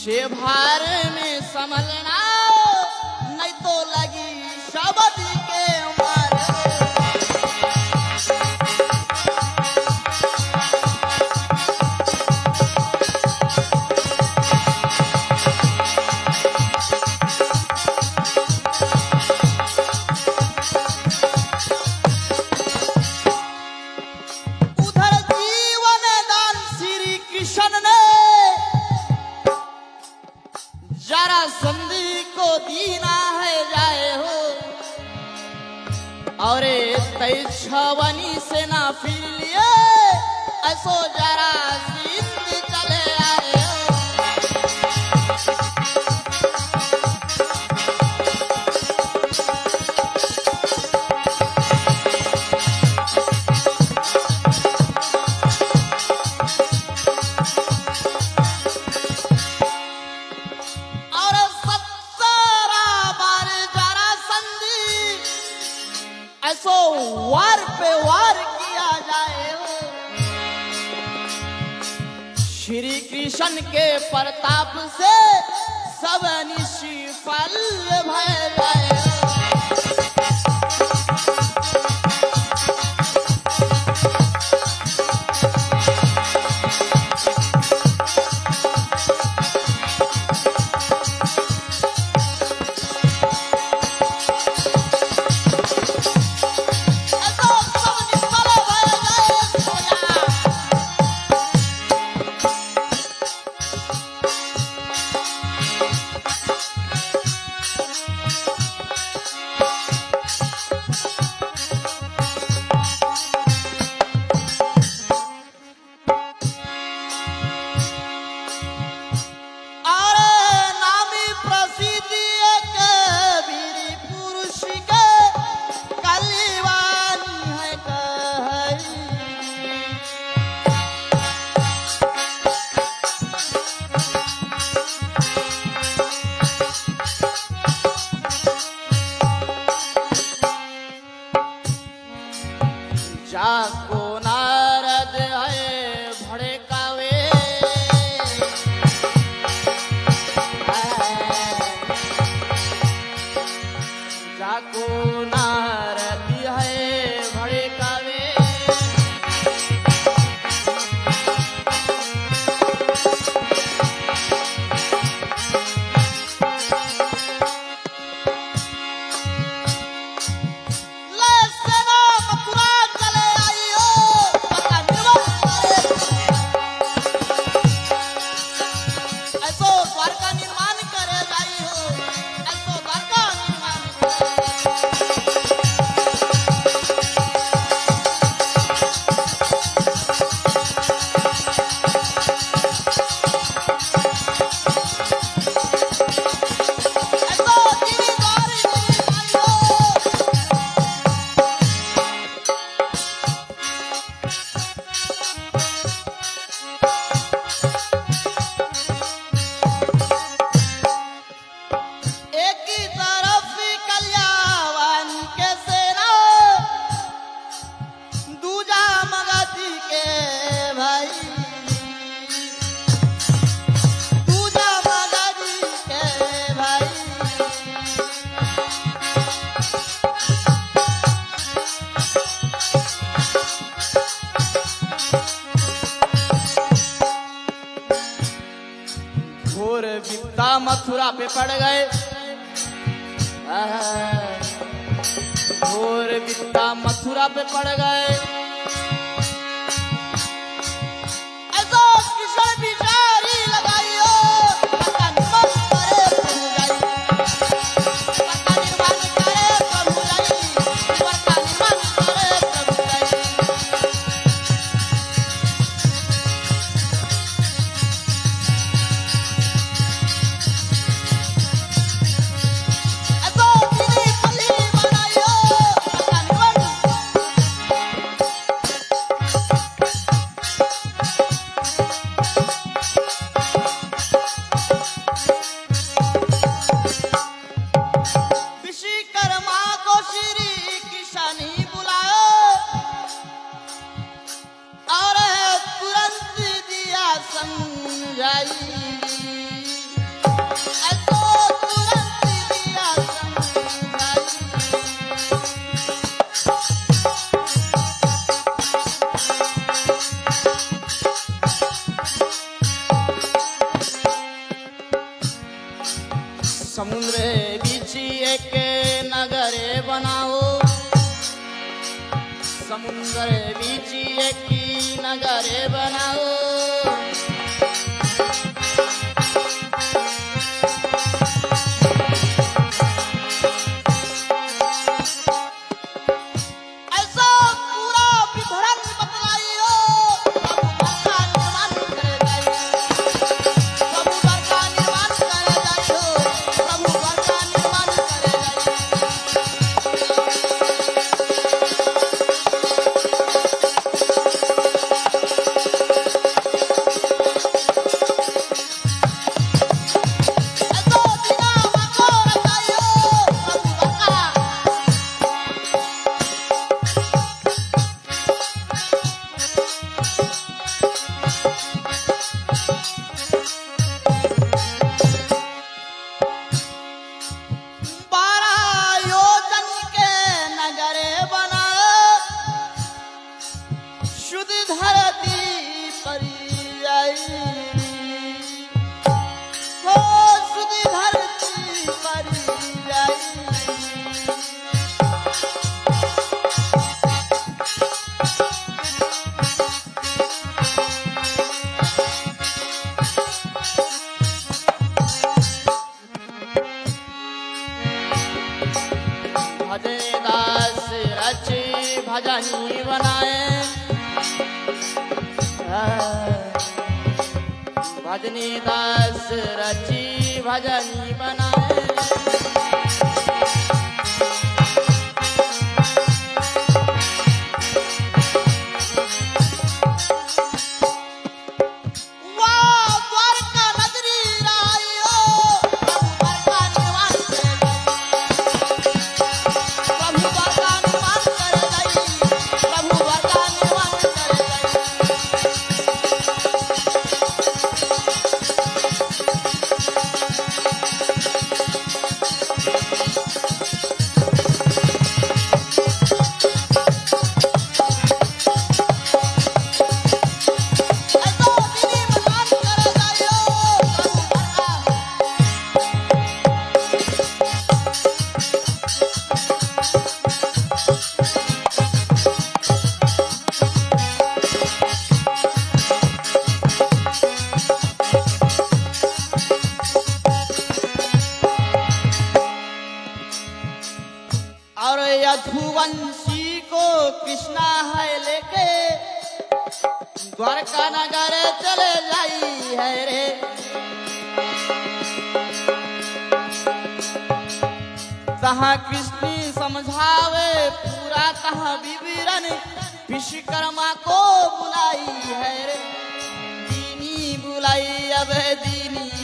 से भार में संभलना तुम्हारा संधि को दीना है, जाए हो। और तई छवनी से ना फिर लिए असो जा कृष्ण के प्रताप से सब निशिफल भय भय। já मथुरा पे पड़ गए। घोर विद्या मथुरा पे पड़ गए। उम्रे बिछिए एक नगरे बनाओ। समुद्र बिछिए एक नगरे बनाओ। नहीं बनाए। भजनी दास रची भजनी बनाए। द्वारका नगर चले जाई है रे। तहा कृष्ण समझावे, पूरा तहा विवरण विश्वकर्मा को बुलाई है रे। दीनी बुलाई, अब दीनी